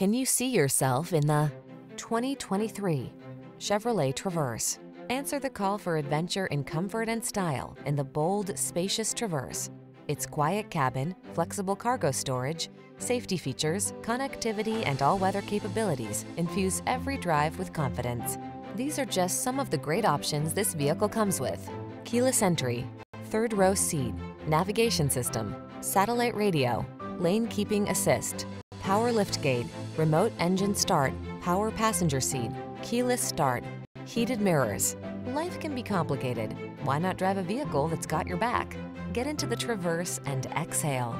Can you see yourself in the 2023 Chevrolet Traverse? Answer the call for adventure in comfort and style in the bold, spacious Traverse. Its quiet cabin, flexible cargo storage, safety features, connectivity, and all-weather capabilities infuse every drive with confidence. These are just some of the great options this vehicle comes with. Keyless entry, third row seat, navigation system, satellite radio, lane keeping assist, power liftgate, remote engine start, power passenger seat, keyless start, heated mirrors. Life can be complicated. Why not drive a vehicle that's got your back? Get into the Traverse and exhale.